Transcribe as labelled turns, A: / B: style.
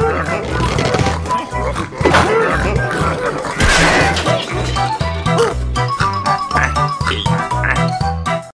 A: Oh, my God.